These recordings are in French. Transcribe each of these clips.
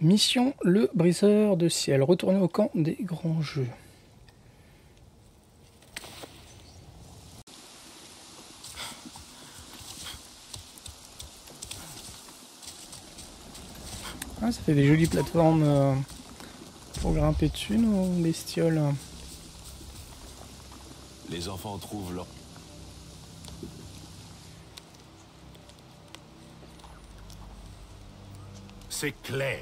Mission le briseur de ciel. Retourner au camp des grands jeux. Ah, ça fait des jolies plateformes euh, pour grimper dessus, nos bestioles. Les enfants trouvent leur... C'est clair.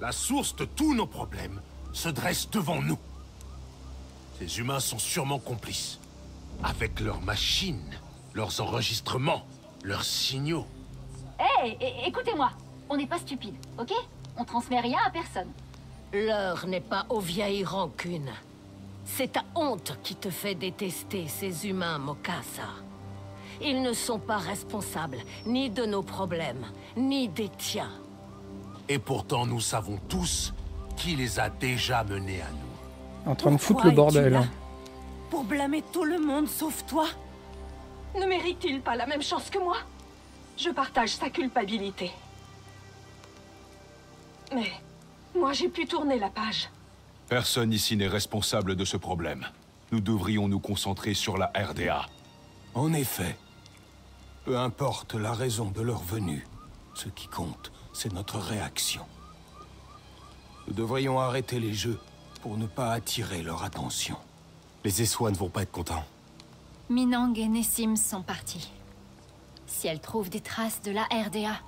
La source de tous nos problèmes se dresse devant nous. Ces humains sont sûrement complices. Avec leurs machines, leurs enregistrements, leurs signaux. Hé, écoutez-moi. On n'est pas stupide, ok? On transmet rien à personne. L'heure n'est pas aux vieilles rancunes. C'est ta honte qui te fait détester ces humains, Mokasa. Ils ne sont pas responsables, ni de nos problèmes, ni des tiens. Et pourtant, nous savons tous qui les a déjà menés à nous. En train de foutre le bordel. Hein. Pour blâmer tout le monde sauf toi? Ne mérite-t-il pas la même chance que moi? Je partage sa culpabilité. Mais moi, j'ai pu tourner la page. Personne ici n'est responsable de ce problème. Nous devrions nous concentrer sur la RDA. En effet. Peu importe la raison de leur venue, ce qui compte, c'est notre réaction. Nous devrions arrêter les jeux pour ne pas attirer leur attention. Les Essois ne vont pas être contents. Minang et Nessim sont partis. Si elles trouvent des traces de la RDA,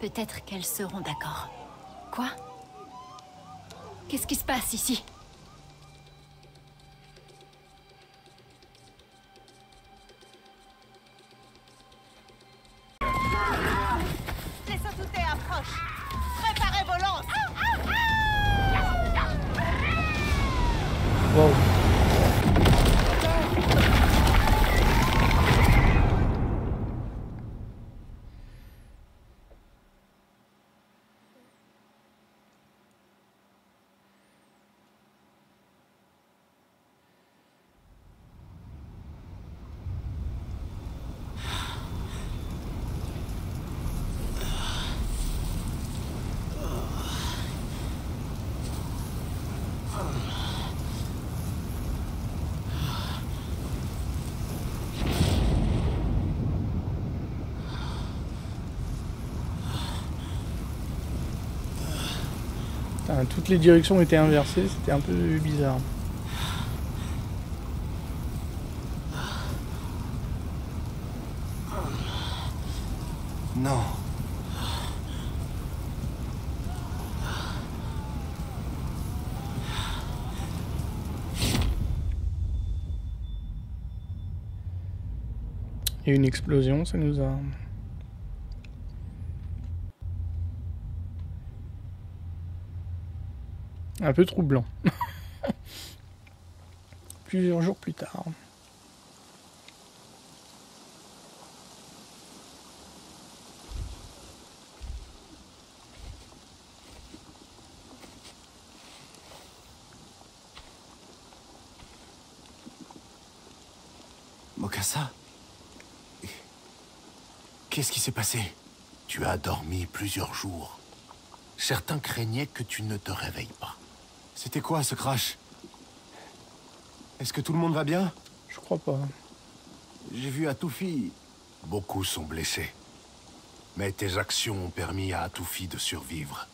peut-être qu'elles seront d'accord. Quoi? Qu'est-ce qui se passe ici? Toutes les directions étaient inversées, c'était un peu bizarre. Non. Il y a une explosion, ça nous a... Un peu troublant. Plusieurs jours plus tard. Mokassa Qu'est-ce qui s'est passé? Tu as dormi plusieurs jours. Certains craignaient que tu ne te réveilles pas. C'était quoi ce crash? Est-ce que tout le monde va bien? Je crois pas. J'ai vu Atoufi. Beaucoup sont blessés. Mais tes actions ont permis à Atoufi de survivre.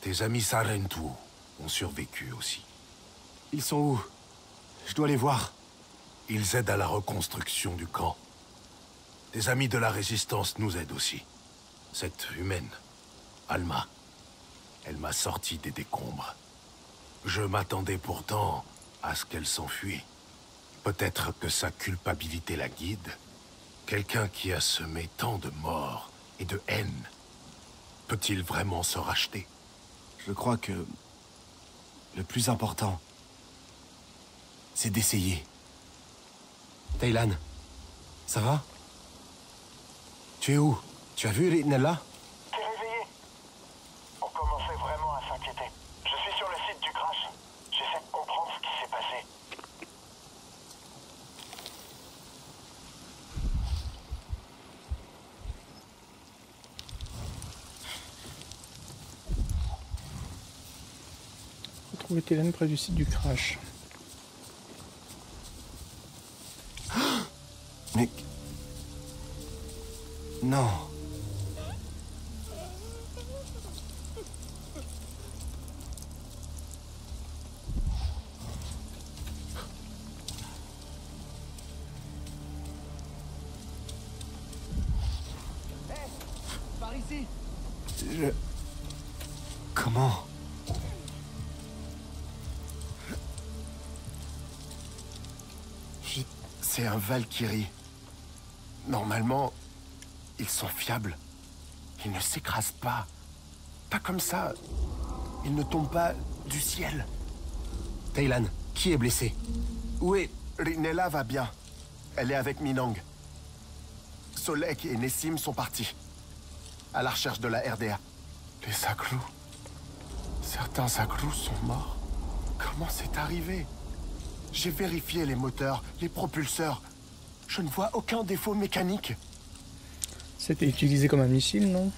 Tes amis Sarentu ont survécu aussi. Ils sont où? Je dois les voir. Ils aident à la reconstruction du camp. Tes amis de la Résistance nous aident aussi. Cette humaine, Alma, elle m'a sorti des décombres. Je m'attendais pourtant à ce qu'elle s'enfuit. Peut-être que sa culpabilité la guide. Quelqu'un qui a semé tant de morts et de haine. Peut-il vraiment se racheter? Je crois que... Le plus important, c'est d'essayer. Taylan, ça va? Tu es où? Tu as vu Ritnella Trouver Près du site du crash. Mais... Non. Valkyrie. Normalement, ils sont fiables. Ils ne s'écrasent pas. Pas comme ça. Ils ne tombent pas du ciel. Taylan, qui est blessé? Où est Rinella va bien? Elle est avec Minang. Solek et Nessim sont partis. À la recherche de la RDA. Les Saklous. Certains Saklous sont morts. Comment c'est arrivé? J'ai vérifié les moteurs, les propulseurs. Je ne vois aucun défaut mécanique. C'était utilisé comme un missile, non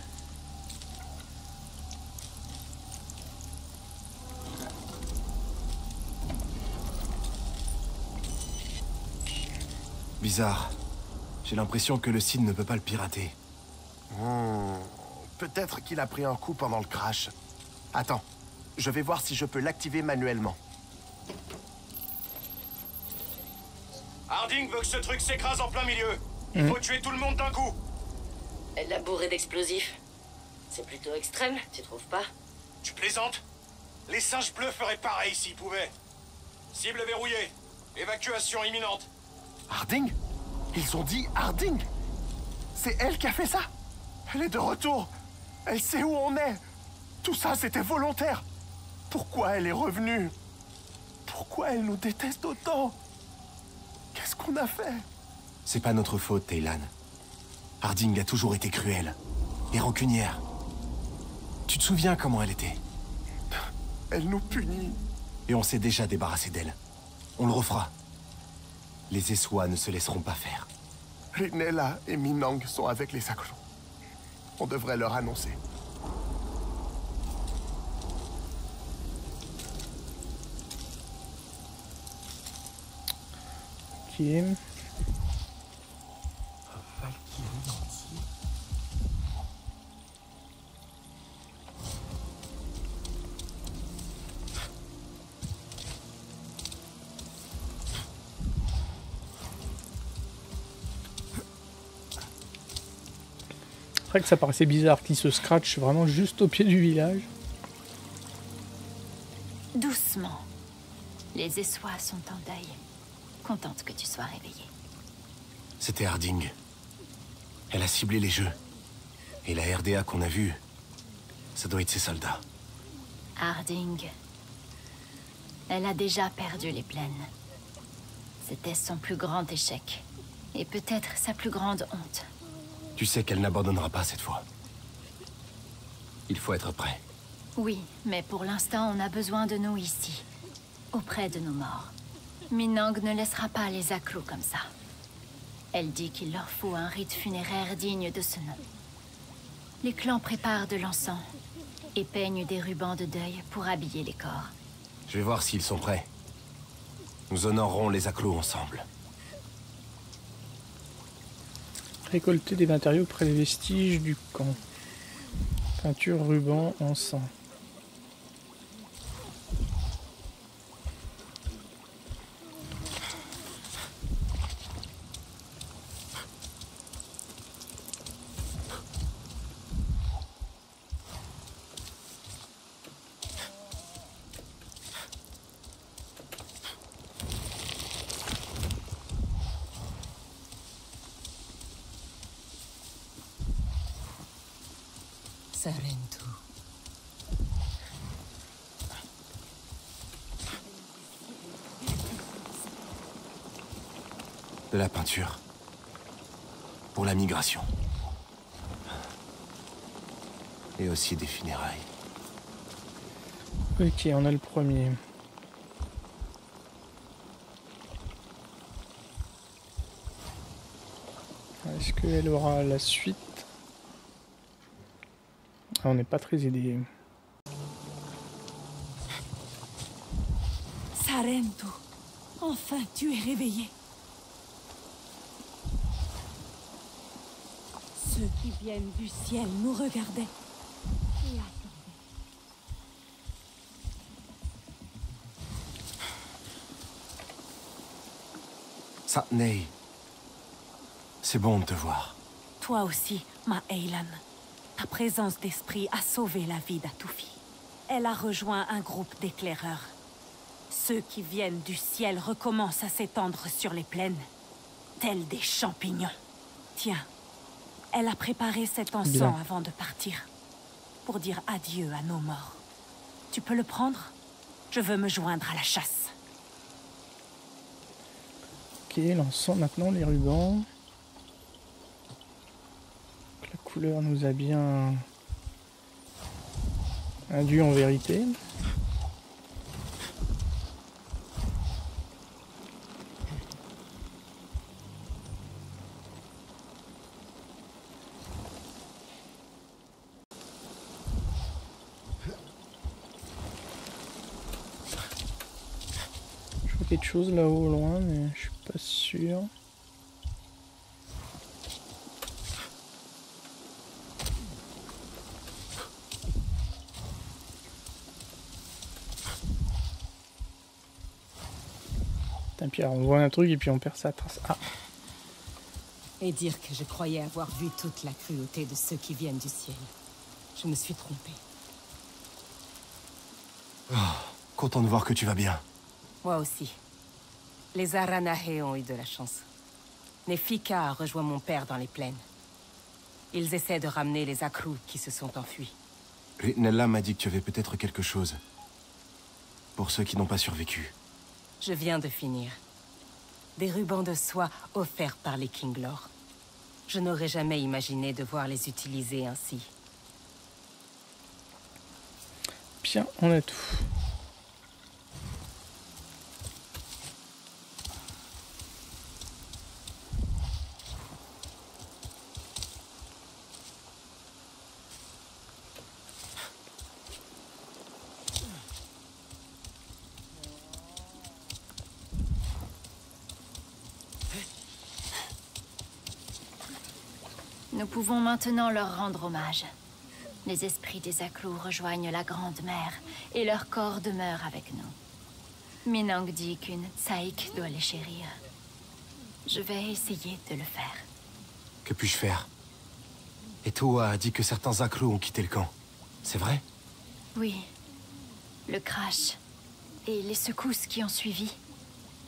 Bizarre. J'ai l'impression que le Cid ne peut pas le pirater. Hmm, Peut-être qu'il a pris un coup pendant le crash. Attends, je vais voir si je peux l'activer manuellement. Harding veut que ce truc s'écrase en plein milieu. Il faut tuer tout le monde d'un coup. Elle l'a bourré d'explosifs. C'est plutôt extrême, tu trouves pas? Tu plaisantes? Les singes bleus feraient pareil s'ils pouvaient. Cible verrouillée. Évacuation imminente. Harding? Ils ont dit Harding? C'est elle qui a fait ça? Elle est de retour Elle sait où on est Tout ça, c'était volontaire Pourquoi elle est revenue? Pourquoi elle nous déteste autant? Qu'est-ce qu'on a fait? C'est pas notre faute, Taylan. Harding a toujours été cruelle et rancunière. Tu te souviens comment elle était? Elle nous punit. Et on s'est déjà débarrassé d'elle. On le refera. Les Essois ne se laisseront pas faire. Rinella et Minang sont avec les Saklous. On devrait leur annoncer. C'est vrai que ça paraissait bizarre qu'il se scratch vraiment juste au pied du village. Doucement. Les Essois sont en deuil. Contente que tu sois réveillée. C'était Harding. Elle a ciblé les jeux. Et la RDA qu'on a vue, ça doit être ses soldats. Harding. Elle a déjà perdu les plaines. C'était son plus grand échec. Et peut-être sa plus grande honte. Tu sais qu'elle n'abandonnera pas cette fois. Il faut être prêt. Oui, mais pour l'instant, on a besoin de nous ici. Auprès de nos morts. Minang ne laissera pas les acclos comme ça. Elle dit qu'il leur faut un rite funéraire digne de ce nom. Les clans préparent de l'encens et peignent des rubans de deuil pour habiller les corps. Je vais voir s'ils sont prêts. Nous honorerons les acclos ensemble. Récolter des matériaux près des vestiges du camp. Peinture, ruban, encens. Sarentu. De la peinture. Pour la migration. Et aussi des funérailles. Ok, on a le premier. Est-ce qu'elle aura la suite On n'est pas très aidé. Sarento, enfin tu es réveillé. Ceux qui viennent du ciel nous regardaient et attendaient. Ça, Ney. C'est bon de te voir. Toi aussi, ma Eilan. Présence d'esprit a sauvé la vie d'Atoufi. Elle a rejoint un groupe d'éclaireurs. Ceux qui viennent du ciel recommencent à s'étendre sur les plaines, tels des champignons. Tiens, elle a préparé cet encens Bien. avant de partir, pour dire adieu à nos morts. Tu peux le prendre? Je veux me joindre à la chasse. Ok, lançons maintenant les rubans. Donc, La couleur nous a bien induit en vérité. Je vois quelque chose là-haut au loin, mais je suis pas sûr. Putain, puis alors, on voit un truc et puis on perd sa trace. Ah, Et dire que je croyais avoir vu toute la cruauté de ceux qui viennent du ciel. Je me suis trompée. Content de voir que tu vas bien. Moi aussi. Les Aranahe ont eu de la chance. Nefika a rejoint mon père dans les plaines. Ils essaient de ramener les Akrou qui se sont enfuis. Nella m'a dit que tu avais peut-être quelque chose. Pour ceux qui n'ont pas survécu. Je viens de finir. Des rubans de soie offerts par les Kinglor. Je n'aurais jamais imaginé devoir les utiliser ainsi. bien, on a tout. Pouvons maintenant leur rendre hommage. Les esprits des Aklou rejoignent la Grande Mère et leur corps demeure avec nous. Minang dit qu'une Tsaïk doit les chérir. Je vais essayer de le faire. Que puis-je faire? Etoa a dit que certains accros ont quitté le camp. C'est vrai? Oui. Le crash et les secousses qui ont suivi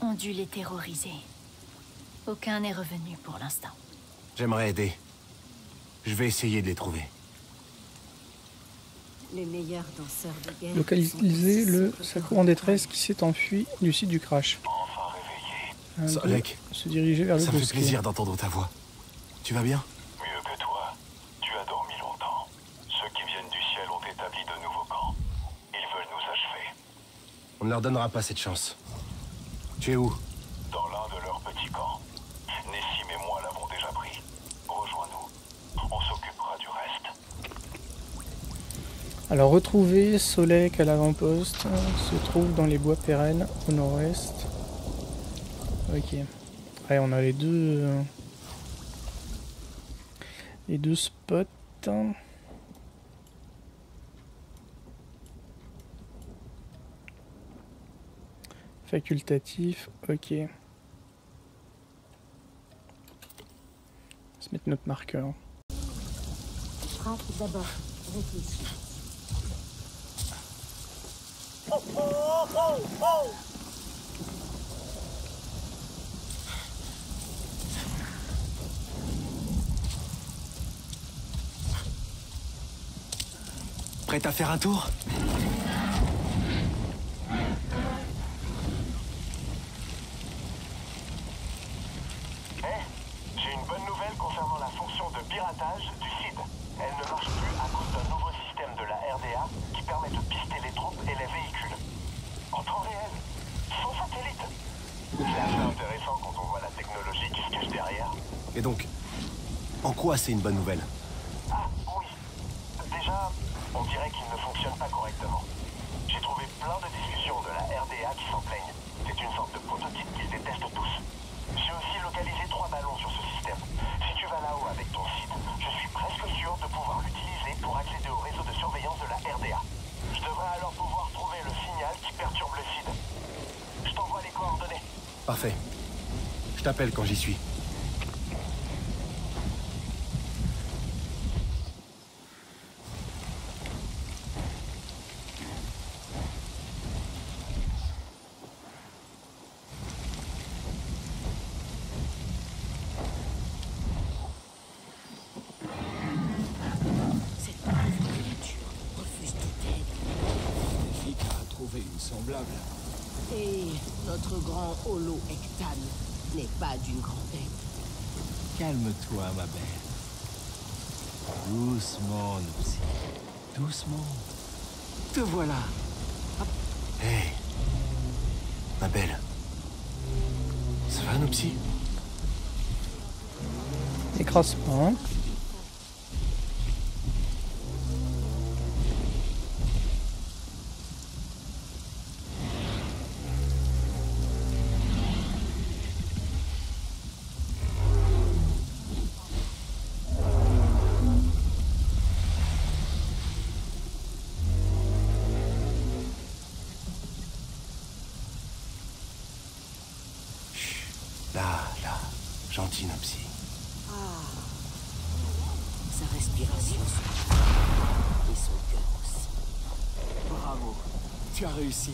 ont dû les terroriser. Aucun n'est revenu pour l'instant. J'aimerais aider. Je vais essayer de les trouver. Les meilleurs danseurs de guerre. Localiser le sacro en détresse qui s'est enfui du site du crash. Un, Solek, se diriger vers le ça me fait plaisir d'entendre ta voix. Tu vas bien? Mieux que toi. Tu as dormi longtemps. Ceux qui viennent du ciel ont établi de nouveaux camps. Ils veulent nous achever. On ne leur donnera pas cette chance. Tu es où? Dans l'un de leurs petits camps. Nessim et moi l'avons déjà pris. Rejoins-nous. On s'occupera du reste. Alors retrouver Solek à l'avant-poste se trouve dans les bois pérennes au nord-ouest. Ok. Ouais, on a les deux euh, les deux spots. Facultatif, ok. On va se mettre notre marqueur. Prête à faire un tour? Eh, j'ai une bonne nouvelle concernant la fonction de piratage du CID. Elle ne marche plus à cause d'un nouveau système de la RDA qui permet de pister les troupes et les véhicules. En temps réel, sans satellite. C'est assez intéressant quand on voit la technologie qui se cache derrière. Et donc, en quoi c'est une bonne nouvelle? Ah, oui. Déjà, on dirait qu'il ne fonctionne pas correctement. J'ai trouvé plein de discussions de la RDA qui s'en plaignent. C'est une sorte de prototype qu'ils détestent tous. J'ai aussi localisé trois ballons sur ce système. Si tu vas là-haut avec ton site, je suis presque sûr de pouvoir l'utiliser pour accéder au réseau de surveillance de la RDA. Je devrais alors pouvoir trouver le signal qui perturbe le site. Je t'envoie les coordonnées. Parfait. Je t'appelle quand j'y suis. Cette pauvre créature refuse toute aide. Vika a trouvé une semblable. Et notre grand holo Ektan n'est pas d'une grande Calme-toi, ma belle. Doucement, Nupsi. Doucement. Te voilà. Hé Ma belle. Ça va, nos psy Là, là. Gentil, nos psy. Sa respiration se et son cœur aussi. Bravo. Tu as réussi.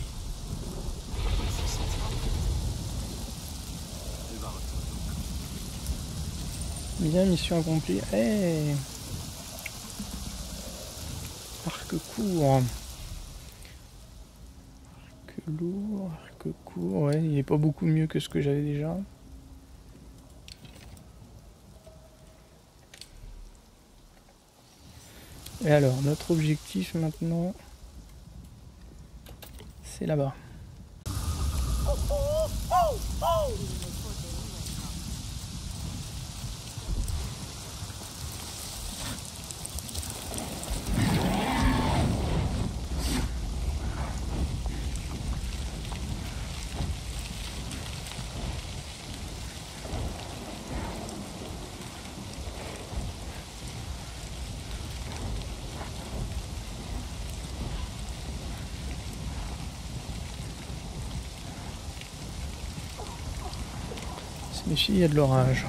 Bien, mission accomplie. Hey Arc court. Arc lourd, arc court. Ouais, il est pas beaucoup mieux que ce que j'avais déjà. Et alors, notre objectif maintenant, c'est là-bas. Méfie, il y a de l'orage.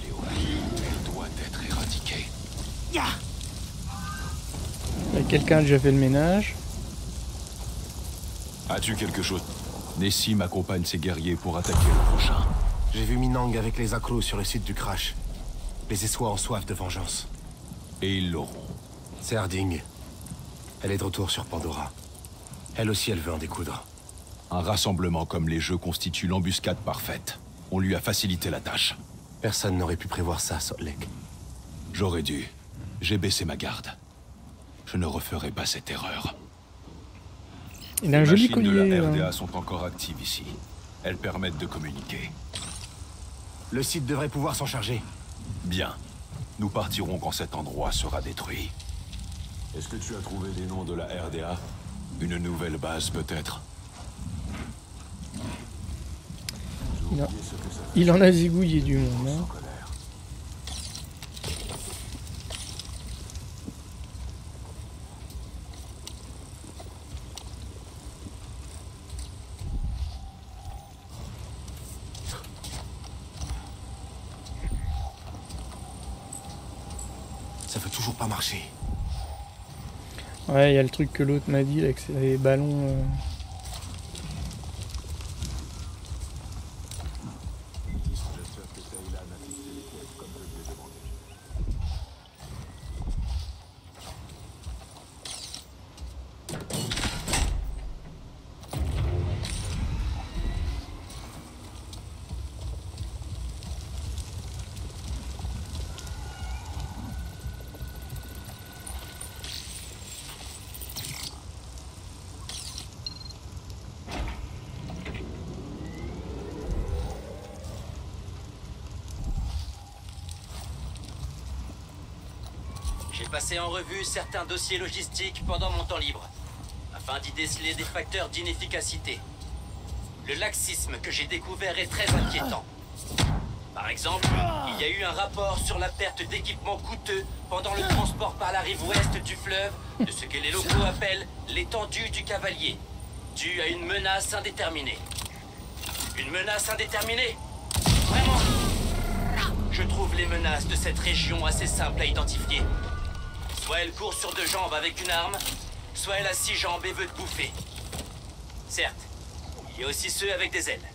Fléau, elle doit être éradiquée. Il y a quelqu'un a déjà fait le ménage. As-tu quelque chose? Nessim accompagne ses guerriers pour attaquer le prochain. J'ai vu Minang avec les accros sur le site du crash. Les Essois ont soif de vengeance. Et ils l'auront. C'est Harding. Elle est de retour sur Pandora. Elle aussi, elle veut en découdre. Un rassemblement comme les jeux constitue l'embuscade parfaite. On lui a facilité la tâche. Personne n'aurait pu prévoir ça, Sotlek. J'aurais dû. J'ai baissé ma garde. Je ne referai pas cette erreur. Il a un Les joli machines de collier. la hein. RDA sont encore actives ici. Elles permettent de communiquer. Le site devrait pouvoir s'en charger. Bien. Nous partirons quand cet endroit sera détruit. Est-ce que tu as trouvé les noms de la RDA Une nouvelle base peut-être Il, a- il en a zigouillé du monde. hein. Toujours pas marcher. Ouais, il y a le truc que l'autre m'a dit, c'est les ballons. euh, J'ai passé en certains dossiers logistiques pendant mon temps libre, afin d'y déceler des facteurs d'inefficacité. Le laxisme que j'ai découvert est très inquiétant. Par exemple, il y a eu un rapport sur la perte d'équipements coûteux pendant le transport par la rive ouest du fleuve de ce que les locaux appellent l'étendue du cavalier, dû à une menace indéterminée. Une menace indéterminée? Vraiment? Je trouve les menaces de cette région assez simples à identifier. Soit elle court sur deux jambes avec une arme, soit elle a six jambes et veut te bouffer. Certes, il y a aussi ceux avec des ailes.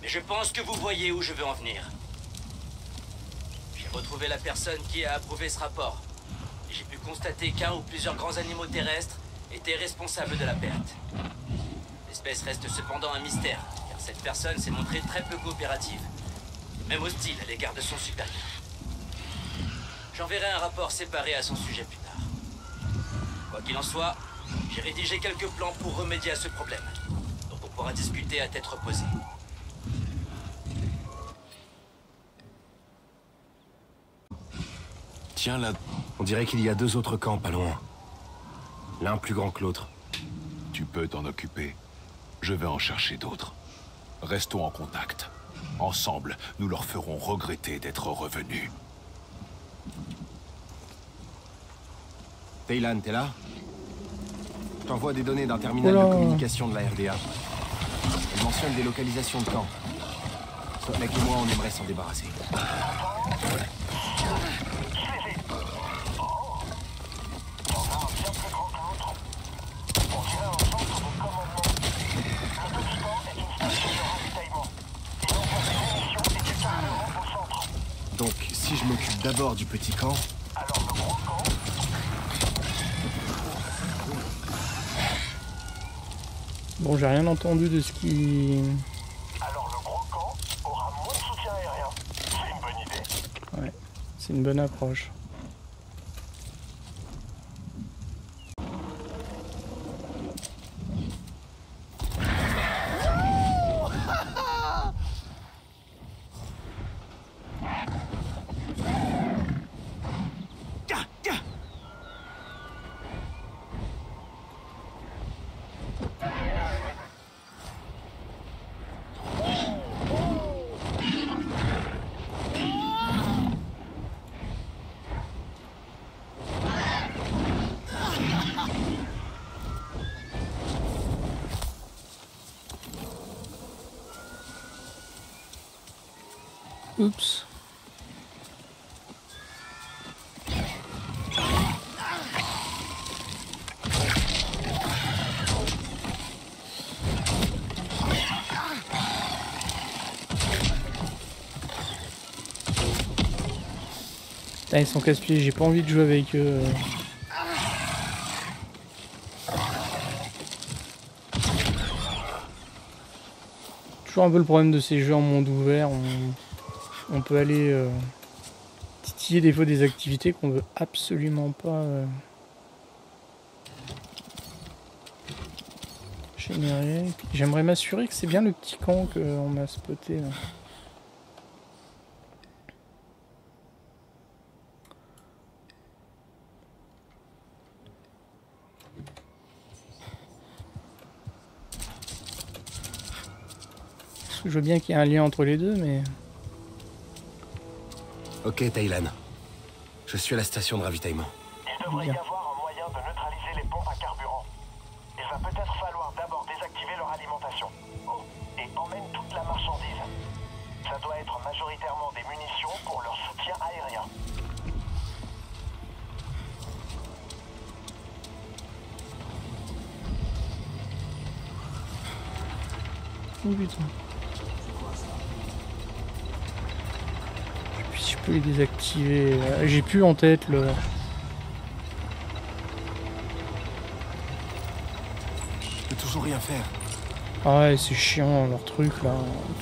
Mais je pense que vous voyez où je veux en venir. J'ai retrouvé la personne qui a approuvé ce rapport. J'ai pu constater qu'un ou plusieurs grands animaux terrestres étaient responsables de la perte. L'espèce reste cependant un mystère, car cette personne s'est montrée très peu coopérative, même hostile à l'égard de son supérieur. J'enverrai un rapport séparé à son sujet plus tard. Quoi qu'il en soit, j'ai rédigé quelques plans pour remédier à ce problème, dont on pourra discuter à tête reposée. Tiens là, on dirait qu'il y a deux autres camps pas loin. L'un plus grand que l'autre. Tu peux t'en occuper. Je vais en chercher d'autres. Restons en contact. Ensemble, nous leur ferons regretter d'être revenus. Taylan, t'es là Je t'envoie des données d'un terminal Oula. de communication de la RDA. Elle mentionne des localisations de camps. Soit mec et moi, on aimerait s'en débarrasser. Donc, si je m'occupe d'abord du petit camp, Bon, j'ai rien entendu de ce qui... Alors le gros camp aura moins de soutien aérien. C'est une bonne idée. Ouais, c'est une bonne approche. Oups. Putain, ils sont casse-pieds, j'ai pas envie de jouer avec eux. euh. Toujours un peu le problème de ces jeux en monde ouvert. On, peut aller euh, titiller des fois des activités qu'on veut absolument pas euh, J'aimerais m'assurer que c'est bien le petit camp qu'on a spoté. là. Je veux bien qu'il y ait un lien entre les deux, mais... Ok, Taylan. Je suis à la station de ravitaillement. Il devrait y avoir un moyen de neutraliser les pompes à carburant. Il va peut-être falloir d'abord désactiver leur alimentation. Oh, et emmène toute la marchandise. Ça doit être majoritairement des munitions pour leur soutien aérien. Oh putain. Et puis si je peux les désactiver. euh, J'ai plus en tête le. Je peux toujours rien faire. Ah ouais, c'est chiant leur truc là.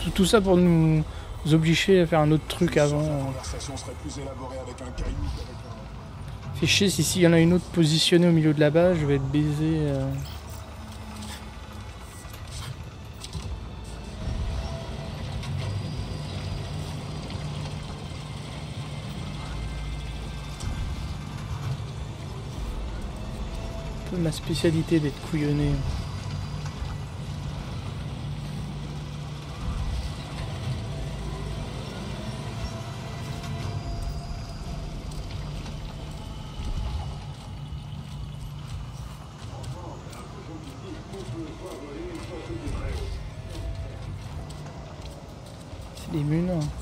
Tout, tout ça pour nous obliger à faire un autre truc avant. Fait chier si s'il y en a une autre positionnée au milieu de la base, je vais être baisé. euh. Spécialité d'être couillonné. C'est des mules. On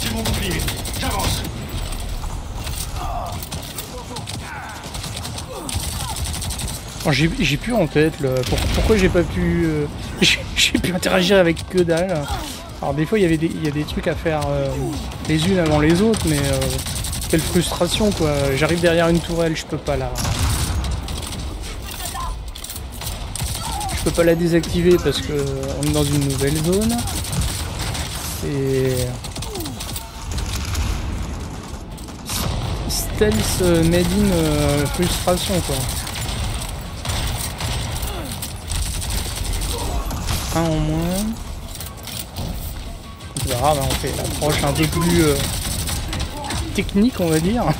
j'ai mon bouclier. J'avance. Oh, j'ai en tête pourquoi j'ai pas pu euh, j'ai pu interagir avec que dalle. Alors des fois il y avait des il y a des trucs à faire euh, les unes avant les autres mais euh, quelle frustration quoi. J'arrive derrière une tourelle, je peux pas la je peux pas la désactiver parce que on est dans une nouvelle zone. Et stealth euh, made in euh, frustration quoi. Un en moins. C'est pas hein, on fait l'approche un peu plus euh, technique, on va dire.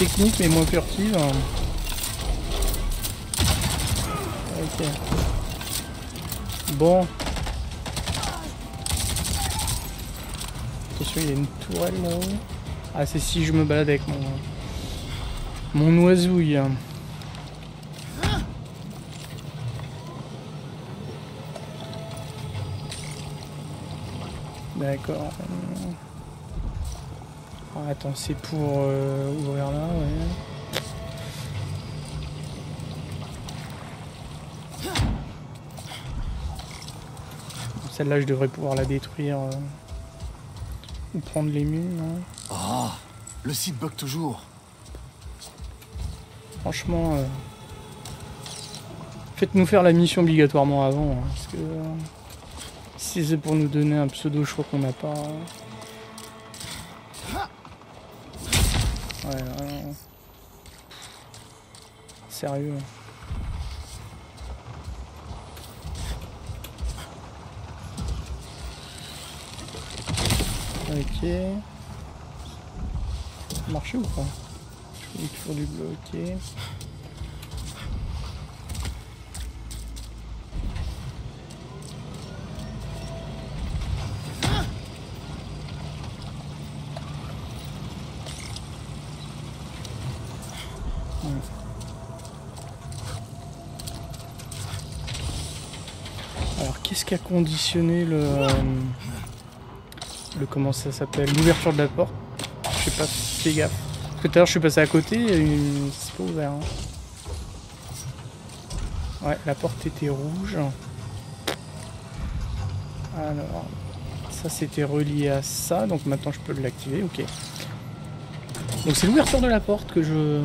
technique, mais moins furtive. Bon. Attention, il y a une tourelle là-haut. Ah, c'est si je me balade avec mon, mon oiseouille. D'accord. Ah, attends, c'est pour euh, ouvrir là, ouais. Celle-là, je devrais pouvoir la détruire. euh, Ou prendre les mules, non? Oh, le site bug toujours. Franchement, euh, faites-nous faire la mission obligatoirement avant, hein, parce que euh, si c'est pour nous donner un pseudo, je crois qu'on n'a pas. Ouais, vraiment. Sérieux. Ok. Marché ou pas Je fais toujours du bloqué. Alors qu'est-ce qui a conditionné le... comment ça s'appelle L'ouverture de la porte Je sais pas, fais gaffe. Parce que tout à l'heure je suis passé à côté une- c'est pas ouvert. hein. Ouais, la porte était rouge. Alors, ça c'était relié à ça, donc maintenant je peux l'activer, ok. Donc c'est l'ouverture de la porte que je...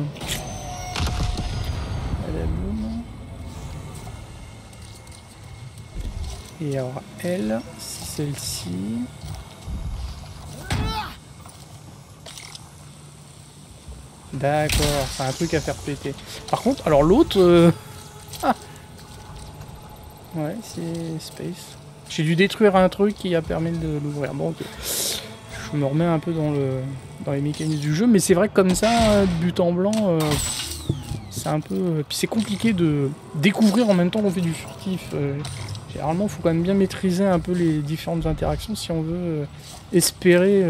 Et alors elle, c'est celle-ci. D'accord, c'est un truc à faire péter. Par contre, alors l'autre... euh, ah. Ouais, c'est Space. J'ai dû détruire un truc qui a permis de l'ouvrir. Bon. Je me remets un peu dans, le, dans les mécanismes du jeu, mais c'est vrai que comme ça, euh, de but en blanc, euh, c'est un peu... Puis c'est compliqué de découvrir en même temps qu'on fait du furtif. Généralement, il faut quand même bien maîtriser un peu les différentes interactions si on veut espérer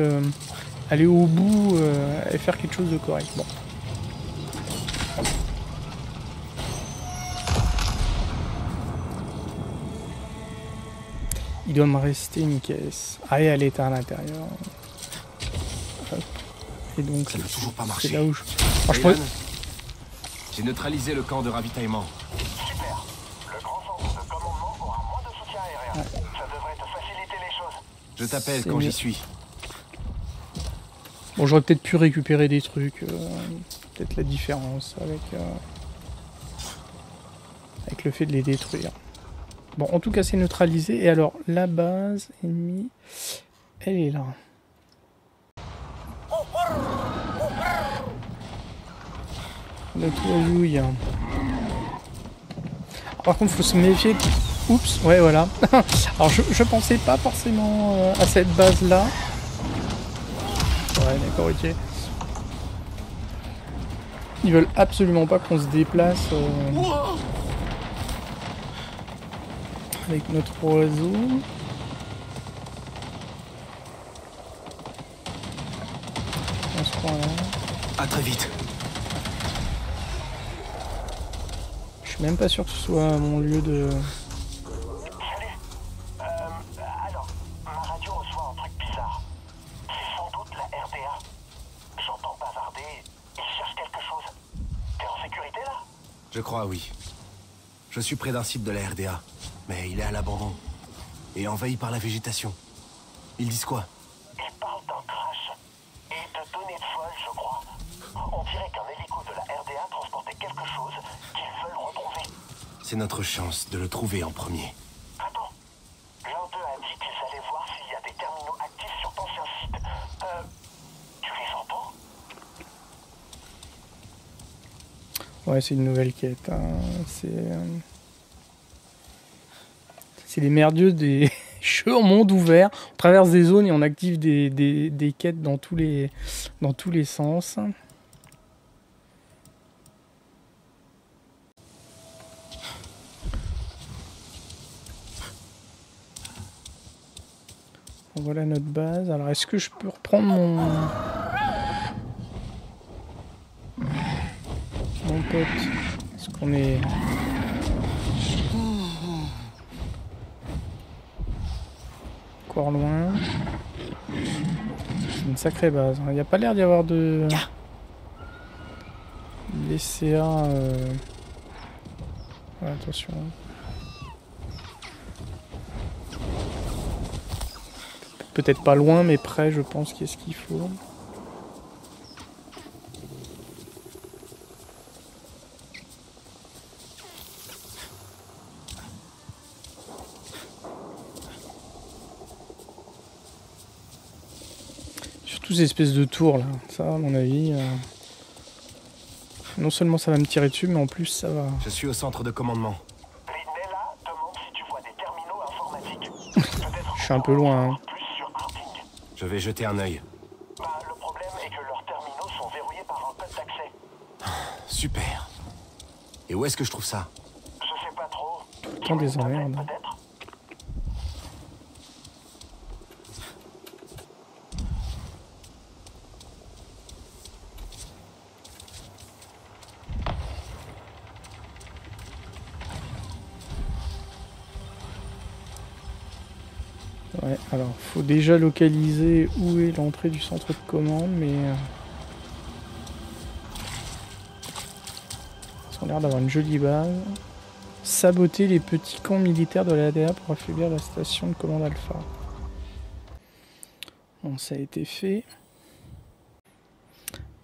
aller au bout et faire quelque chose de correct. Bon. Il doit me rester une caisse. Ah, et elle est à l'intérieur. Et donc, Ça n'a toujours pas c'est marché. là où je... Alors, je pourrais- J'ai neutralisé le camp de ravitaillement. Super. Le grand centre de commandement aura moins de soutien aérien. Ça devrait te faciliter les choses. Je t'appelle quand j'y suis. Bon, j'aurais peut-être pu récupérer des trucs. euh, peut-être la différence avec, euh, avec le fait de les détruire. Bon, en tout cas, c'est neutralisé. Et alors, la base ennemie, elle est là. Notre oiseouille. Par contre, faut se méfier. Oups, ouais, voilà. alors, je, je pensais pas forcément euh, à cette base-là. Ouais, d'accord, ok. Ils veulent absolument pas qu'on se déplace euh, avec notre oiseau. Dans ce coin-là. À très vite. Je suis même pas sûr que ce soit mon lieu de. Salut. Euh, alors, ma radio reçoit un truc bizarre. C'est sans doute la RDA. J'entends bavarder. Ils cherchent quelque chose. T'es en sécurité là? Je crois, oui. Je suis près d'un site de la RDA, mais il est à l'abandon. Et envahi par la végétation. Ils disent quoi? Ils parlent d'un crash. Et de données de vol, je crois. On dirait qu'un hélico de la RDA transportait quelque chose qu'ils veulent retrouver. C'est notre chance de le trouver en premier. Attends. L'un d'eux a dit qu'ils allaient voir s'il y a des terminaux actifs sur d'anciens sites. Euh. Tu les entends? Ouais, c'est une nouvelle quête. hein. C'est. C'est les merdieux des jeux en monde ouvert. On traverse des zones et on active des, des- des quêtes dans tous les, dans tous les sens. Voilà notre base. Alors, est-ce que je peux reprendre mon. Mon pote? Est-ce qu'on est. Encore loin. C'est une sacrée base. Il n'y a pas l'air d'y avoir de. Les CA. euh, ouais, attention. Peut-être pas loin, mais près, je pense qu'il y a ce qu'il faut. Ces espèces de tours là. Ça, à mon avis. euh, Non seulement ça va me tirer dessus, mais en plus ça va. Je suis au centre de commandement. Lidnella demande si tu vois des terminaux informatiques. Je suis un peu loin. hein. Je vais jeter un œil. Bah, le problème est que leurs terminaux sont verrouillés par un code d'accès. Super. Et où est-ce que je trouve ça? Je sais pas trop. Temps des emmerdes. Peut-être Ouais, alors faut déjà localiser où est l'entrée du centre de commande, mais. euh, Ils ont l'air d'avoir une jolie base. Saboter les petits camps militaires de l'ADA pour affaiblir la station de commande Alpha. Bon, ça a été fait.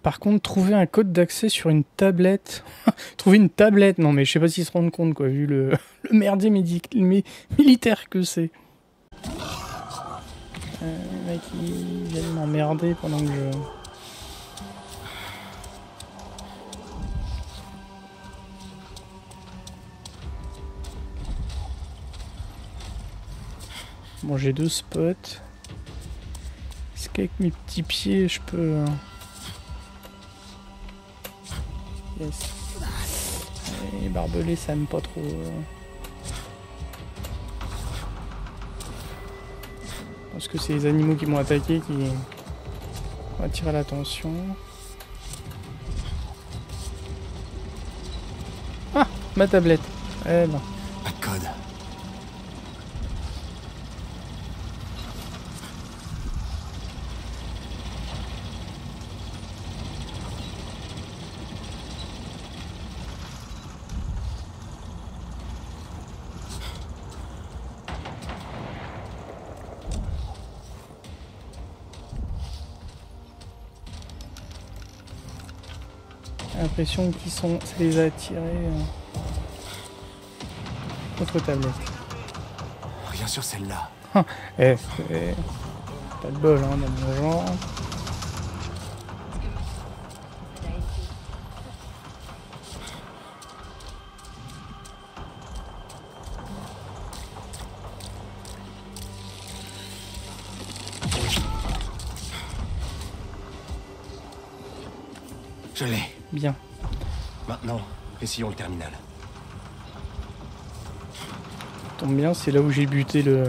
Par contre, trouver un code d'accès sur une tablette. trouver une tablette, non mais je sais pas s'ils se rendent compte quoi, vu le, le merdier militaire que c'est. Euh, mec il vient de m'emmerder pendant que je. Bon, j'ai deux spots. Est-ce qu'avec mes petits pieds je peux. euh, Yes. Et barbelé, ça aime pas trop. euh. Parce que c'est les animaux qui m'ont attaqué qui vont attirer l'attention. Ah Ma tablette Eh ben. Code. J'ai l'impression qu'ils sont. Ça les a attirés. euh, Autre tablette. Rien sur celle-là. Eh, eh, pas de bol hein, dans mon genre. Le terminal. Tombe bien, c'est là où j'ai buté le.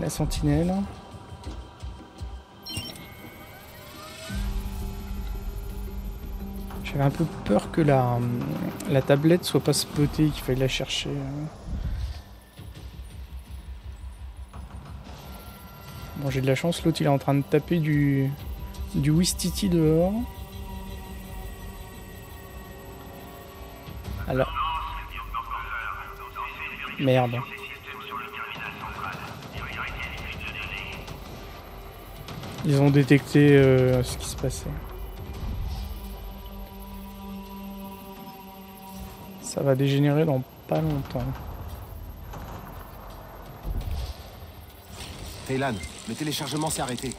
La sentinelle. J'avais un peu peur que la, la tablette soit pas spotée, qu'il fallait la chercher. Bon, j'ai de la chance, l'autre il est en train de taper du, du Wistiti dehors. Merde. Ils ont détecté euh, ce qui se passait. Ça va dégénérer dans pas longtemps. Taylan, le téléchargement s'est arrêté.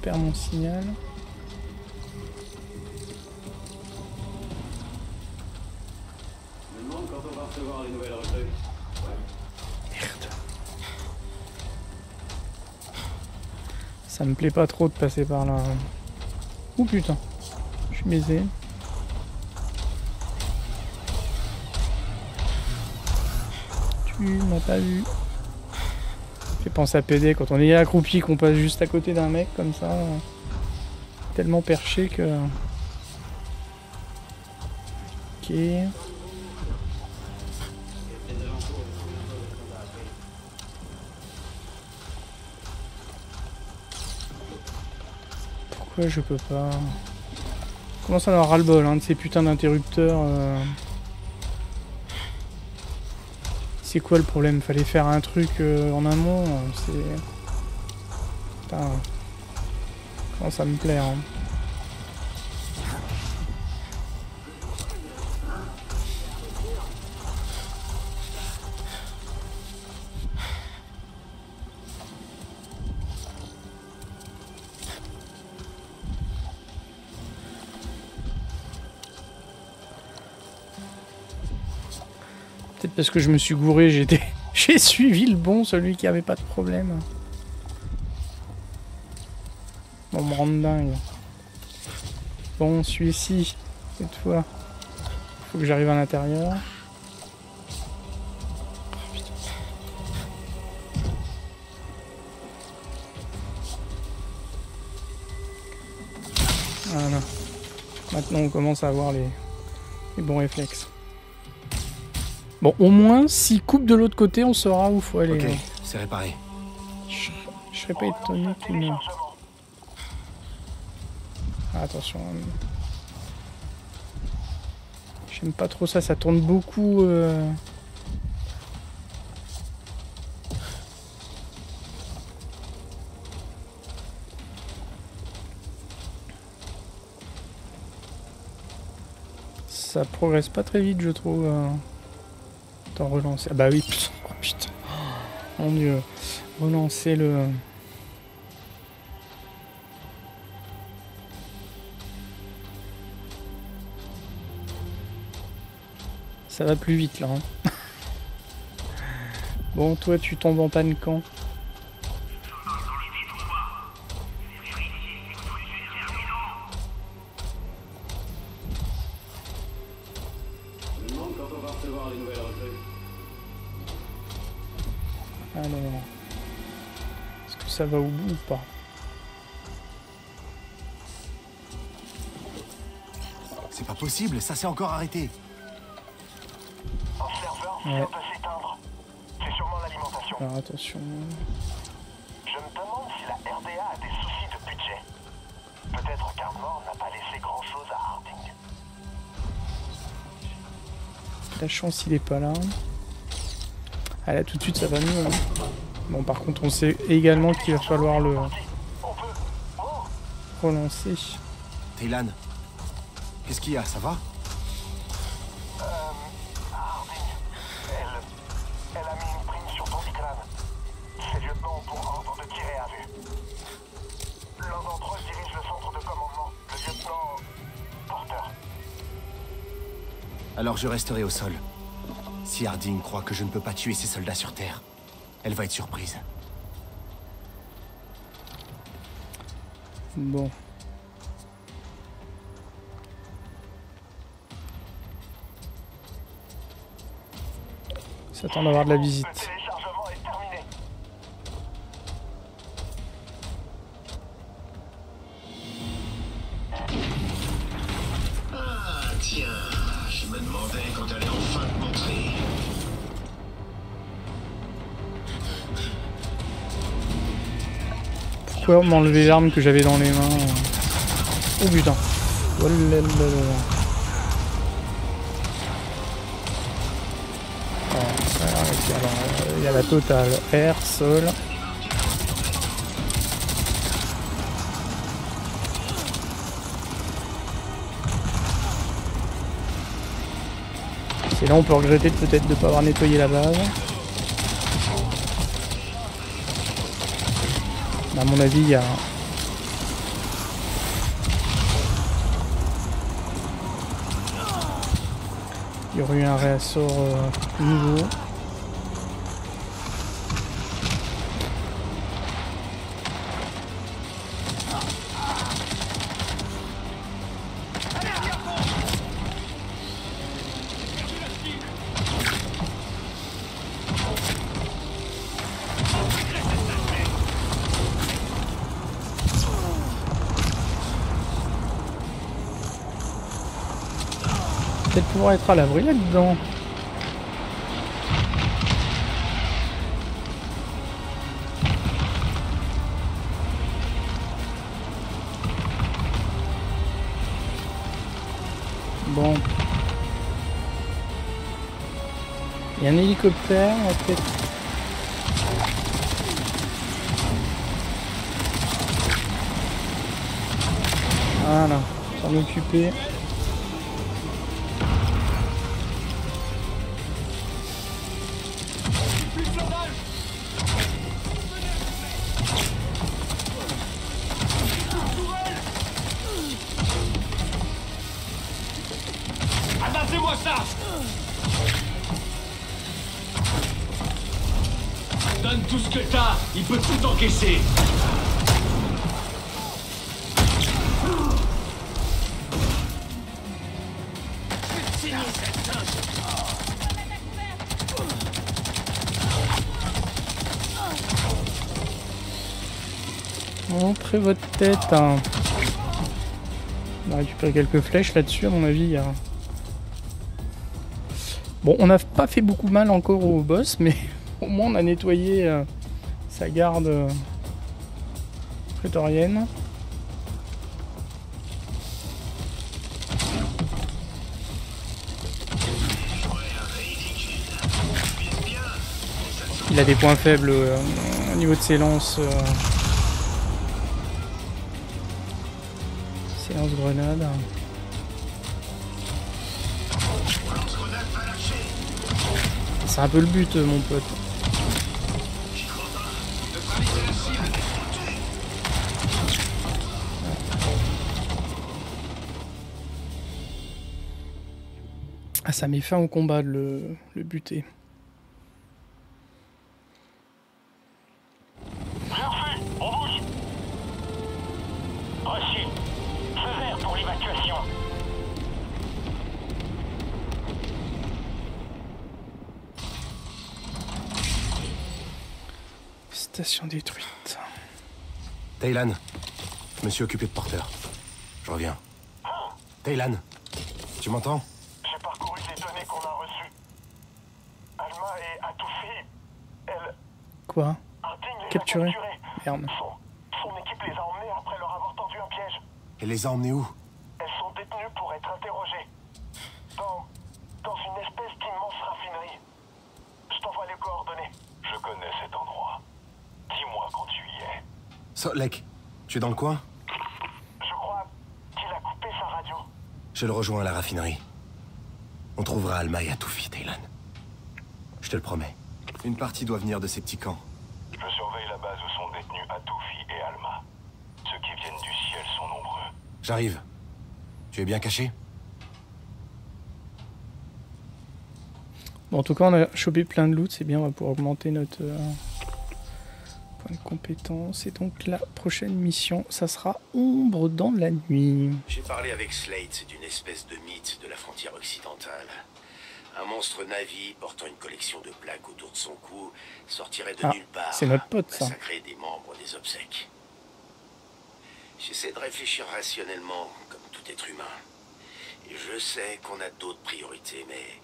Perds mon signal. Je me demande quand on va recevoir les nouvelles recrues. Ça me plaît pas trop de passer par là. Ouh putain, je suis baisé. Tu m'as pas vu. À PD quand on est accroupi qu'on passe juste à côté d'un mec comme ça. Tellement perché que. Ok. Pourquoi je peux pas? Comment ça en ras le bol hein, de ces putains d'interrupteurs euh? C'est quoi le problème? Fallait faire un truc euh, en amont, euh, c'est... Putain... Comment ça me plaît hein? Peut-être parce que je me suis gouré. J'ai suivi le bon, celui qui avait pas de problème. Bon, me dingue. Bon, celui-ci, cette fois. Faut que j'arrive à l'intérieur. Voilà. Maintenant, on commence à avoir les bons réflexes. Bon, au moins, s'il coupe de l'autre côté, on saura où faut aller. Ok, hein. c'est réparé. Je, je serais pas étonné qu'il. Ah, attention. hein. J'aime pas trop ça, ça tourne beaucoup. euh. Ça progresse pas très vite, je trouve. euh. Relancer. Ah bah oui, putain. Oh, putain. Oh. Relancer le. Ça va plus vite là. hein. bon, toi, tu tombes en panne quand? On va recevoir les nouvelles recrues. Alors. Est-ce que ça va au bout ou pas? C'est pas possible, ça s'est encore arrêté. vient de s'éteindre. C'est sûrement l'alimentation. Alors attention. La chance, il est pas là. Ah là, tout de suite, ça va mieux. hein. Bon, par contre, on sait également qu'il va falloir le relancer. Taylan, qu'est-ce qu'il y a? Ça va? Je resterai au sol. Si Harding croit que je ne peux pas tuer ses soldats sur Terre, elle va être surprise. Bon. S'attend d'avoir de la visite. Demandais quand elle allait enfin te. Pourquoi m'enlever l'arme que j'avais dans les mains Oh putain. Oh là là là euh, Il y a la totale air, sol. Et là on peut regretter peut-être de ne pas avoir nettoyé la base. À mon avis, il y a. Il y aurait eu un réassort euh, nouveau. Pouvoir être à l'abri là-dedans. Bon. Il y a un hélicoptère, on peut-être... Voilà, s'en occuper. On a récupéré quelques flèches là-dessus, à mon avis. Bon, on n'a pas fait beaucoup mal encore au boss, mais au moins on a nettoyé euh, sa garde euh, prétorienne. Il a des points faibles euh, au niveau de ses lances. Lance-grenades. C'est un peu le but, euh, mon pote. Ah, ça met fin au combat de le, le buter. Station détruite. Taylan, je me suis occupé de Porter. Je reviens. Taylan, tu m'entends? J'ai parcouru les données qu'on a reçues. Atoufi, elle... Quoi? Indigne les a Capturé? Merde. Son, son équipe les a emmenés après leur avoir tendu un piège. Elle les a emmenés où Elles sont détenues pour être interrogées. Dans... dans une espèce d'immense raffinerie. Je t'envoie les coordonnées. Je connais cet endroit. Dis-moi quand tu y es. Solek, tu es dans le coin Je crois qu'il a coupé sa radio. Je le rejoins à la raffinerie. On trouvera Alma et Atoufi, Taylan. Je te le promets. Une partie doit venir de ces petits camps. Je surveille la base où sont détenus Atoufi et Alma. Ceux qui viennent du ciel sont nombreux. J'arrive. Tu es bien caché Bon, en tout cas, on a chopé plein de loot, c'est bien, on va pouvoir augmenter notre euh, point de compétence. Et donc, la prochaine mission, ça sera Ombre dans la nuit. J'ai parlé avec Slate d'une espèce de mythe de la frontière occidentale. Un monstre navi portant une collection de plaques autour de son cou sortirait de Ah, nulle part. c'est notre pote, ça. des membres des obsèques. J'essaie de réfléchir rationnellement, comme tout être humain. Et je sais qu'on a d'autres priorités, mais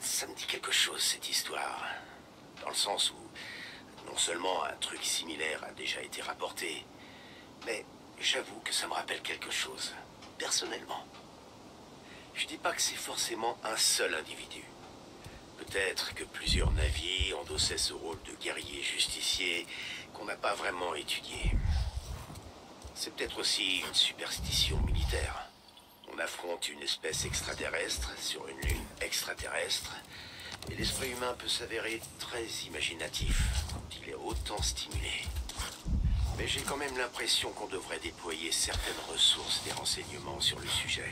ça me dit quelque chose, cette histoire. Dans le sens où non seulement un truc similaire a déjà été rapporté, mais j'avoue que ça me rappelle quelque chose, personnellement. Je dis pas que c'est forcément un seul individu. Peut-être que plusieurs navires endossaient ce rôle de guerrier justicier qu'on n'a pas vraiment étudié. C'est peut-être aussi une superstition militaire. On affronte une espèce extraterrestre sur une lune extraterrestre, et l'esprit humain peut s'avérer très imaginatif est autant stimulé. Mais j'ai quand même l'impression qu'on devrait déployer certaines ressources des renseignements sur le sujet.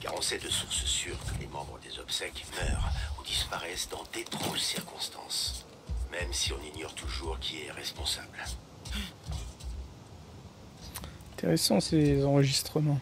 Car on sait de sources sûres que les membres des obsèques meurent ou disparaissent dans d'étranges circonstances. Même si on ignore toujours qui est responsable. Intéressant ces enregistrements.